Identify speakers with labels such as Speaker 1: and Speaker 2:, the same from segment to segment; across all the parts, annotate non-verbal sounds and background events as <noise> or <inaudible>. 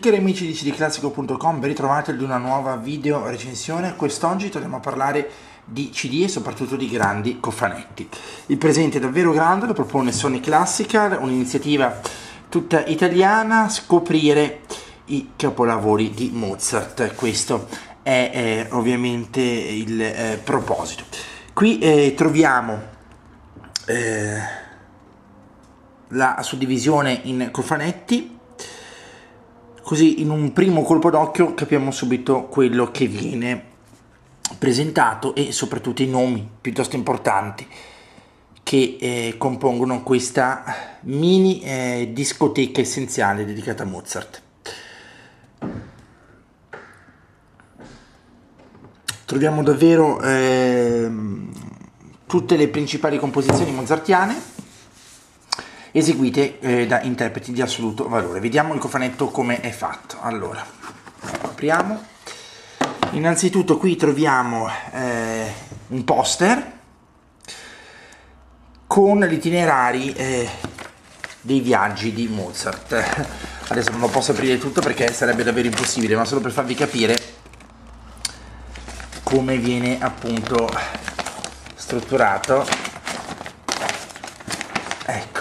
Speaker 1: cari amici di cdclassico.com, ben ritrovati ad una nuova video recensione. Quest'oggi torniamo a parlare di CD e soprattutto di grandi cofanetti. Il presente è davvero grande, lo propone Sony Classical, un'iniziativa tutta italiana, scoprire i capolavori di Mozart. Questo è eh, ovviamente il eh, proposito. Qui eh, troviamo eh, la suddivisione in cofanetti Così in un primo colpo d'occhio capiamo subito quello che viene presentato e soprattutto i nomi piuttosto importanti che eh, compongono questa mini eh, discoteca essenziale dedicata a Mozart. Troviamo davvero eh, tutte le principali composizioni mozartiane eseguite eh, da interpreti di assoluto valore. Vediamo il cofanetto come è fatto. Allora, apriamo. Innanzitutto qui troviamo eh, un poster con gli itinerari eh, dei viaggi di Mozart. Adesso non lo posso aprire tutto perché sarebbe davvero impossibile, ma solo per farvi capire come viene appunto strutturato. Ecco.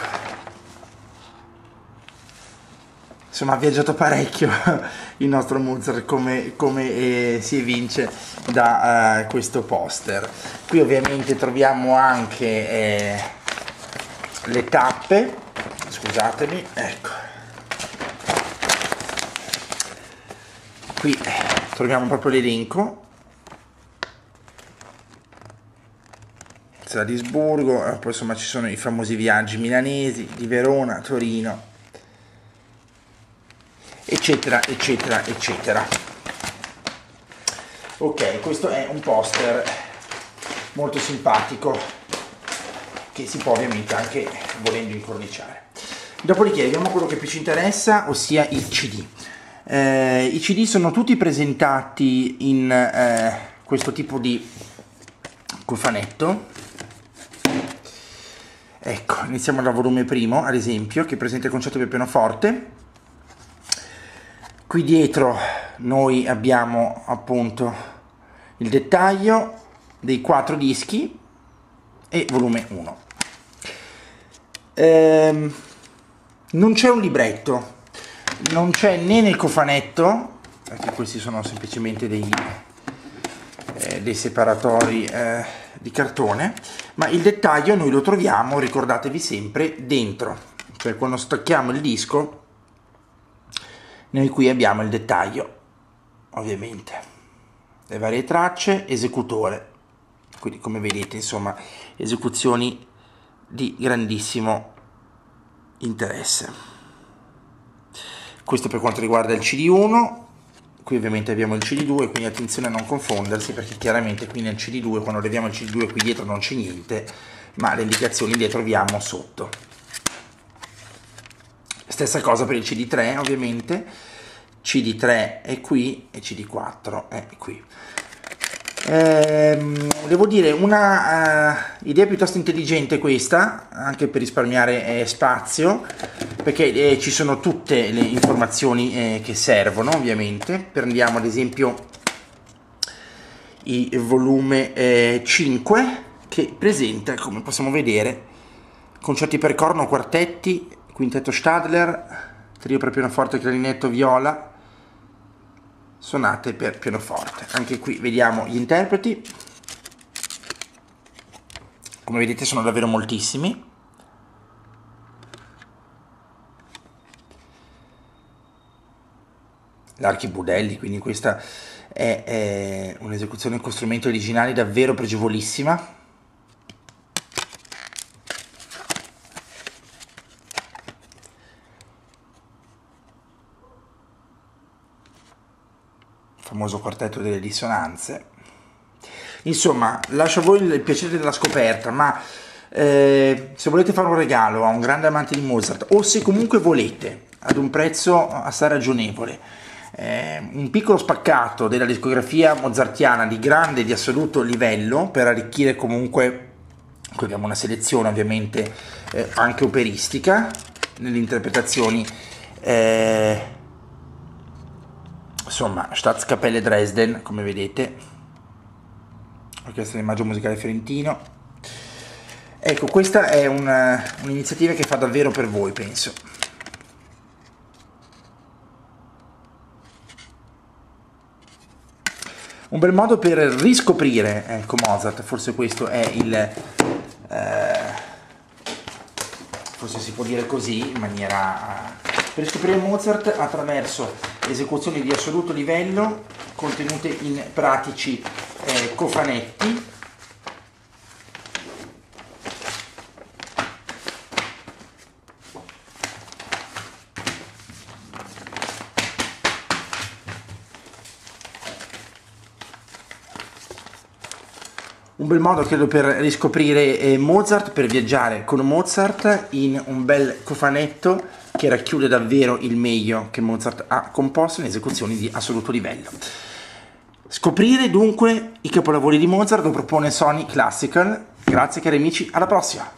Speaker 1: Insomma ha viaggiato parecchio <laughs> il nostro Mozart come, come eh, si evince da eh, questo poster. Qui ovviamente troviamo anche eh, le tappe. Scusatemi ecco. Qui troviamo proprio l'elenco. Salisburgo, poi insomma ci sono i famosi viaggi milanesi di Verona, Torino, eccetera eccetera eccetera. Ok questo è un poster molto simpatico che si può ovviamente anche volendo incorniciare. Dopodiché vediamo quello che più ci interessa ossia il cd eh, i cd sono tutti presentati in eh, questo tipo di cofanetto. Ecco iniziamo dal volume primo ad esempio che presenta il concetto del pianoforte qui dietro noi abbiamo appunto il dettaglio dei quattro dischi e volume 1 ehm, non c'è un libretto non c'è né nel cofanetto perché questi sono semplicemente dei, eh, dei separatori eh, di cartone ma il dettaglio noi lo troviamo ricordatevi sempre dentro. Cioè quando stacchiamo il disco noi qui abbiamo il dettaglio ovviamente le varie tracce esecutore. Quindi come vedete insomma esecuzioni di grandissimo interesse. Questo per quanto riguarda il cd1 qui ovviamente abbiamo il cd2 quindi attenzione a non confondersi perché chiaramente qui nel cd2 quando leviamo il cd2 qui dietro non c'è niente ma le indicazioni le troviamo sotto Stessa cosa per il CD3 ovviamente, CD3 è qui e CD4 è qui. Ehm, devo dire una uh, idea piuttosto intelligente questa, anche per risparmiare eh, spazio, perché eh, ci sono tutte le informazioni eh, che servono ovviamente. Prendiamo ad esempio il volume 5 eh, che presenta, come possiamo vedere, concerti per corno, quartetti, quintetto Stadler, trio per pianoforte, clarinetto, viola, sonate per pianoforte. Anche qui vediamo gli interpreti. Come vedete sono davvero moltissimi. L'archibudelli, quindi questa è, è un'esecuzione con strumenti originali davvero pregevolissima. Famoso quartetto delle dissonanze. Insomma, lascio a voi il piacere della scoperta, ma eh, se volete fare un regalo a un grande amante di Mozart o se comunque volete ad un prezzo assai ragionevole eh, un piccolo spaccato della discografia mozartiana di grande e di assoluto livello per arricchire comunque qui abbiamo una selezione ovviamente eh, anche operistica nelle interpretazioni eh, insomma Staatskapelle Dresden come vedete. Orchestra di maggio musicale fiorentino. Ecco questa è un, un'iniziativa che fa davvero per voi penso. Un bel modo per riscoprire ecco Mozart. Forse questo è il eh, forse si può dire così in maniera per riscoprire Mozart attraverso esecuzioni di assoluto livello contenute in pratici eh, cofanetti un bel modo credo per riscoprire eh, Mozart, per viaggiare con Mozart in un bel cofanetto che racchiude davvero il meglio che Mozart ha composto in esecuzioni di assoluto livello. Scoprire dunque i capolavori di Mozart lo propone Sony Classical. Grazie cari amici, alla prossima!